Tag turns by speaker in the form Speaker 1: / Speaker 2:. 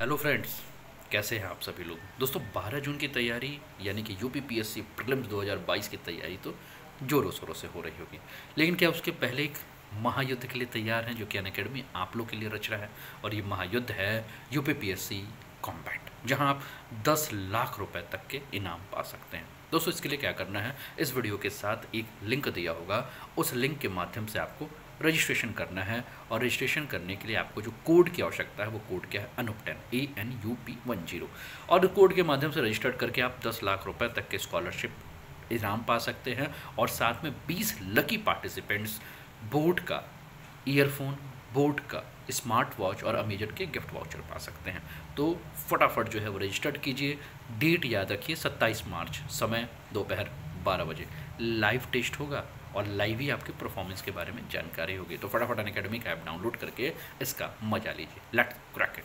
Speaker 1: Hello friends कैसे हैं आप सभी लोग? दोस्तों 12 जून की तैयारी, यानी कि U P P S C prelims 2022 की तैयारी तो जोरों शोरों से हो रही होगी। लेकिन क्या उसके पहले एक महायुद्ध के लिए तैयार हैं, जो कि अन अकेडमी आप लोग के लिए रच रहा है? और ये महायुद्ध है U P P S C combat जहाँ आप 10 लाख रुपए तक के इनाम पा सकते हैं। दोस्तों, इसके लिए क्या करना है? इस वीडियो के साथ एक लिंक दिया होगा। उस लिंक के माध्यम से आपको रजिस्ट्रेशन करना है और रजिस्ट्रेशन करने के लिए आपको जो कोड की आवश्यकता है वो कोड क्या है? Anup ten A N U P one zero. और कोड के माध्यम से रजिस्टर्ड करके आप दस लाख रुपए तक के स्कॉलरशिप इनाम पा सकते हैं और साथ में बीस लकी पार्टिसिपेंट्स बोर्ड का ईयरफोन बोर्ड का स्मार्ट वॉच और अमेजन के गिफ्ट वाउचर पा सकते हैं। तो फटाफट जो है वो रजिस्टर्ड कीजिए। डेट याद रखिए, सत्ताईस मार्च, समय दोपहर बारह बजे। लाइव टेस्ट होगा। और लाइव ही आपके परफॉर्मेंस के बारे में जानकारी होगी। तो फटाफट अन अकेडमी का ऐप डाउनलोड करके इसका मज़ा लीजिए। Late crack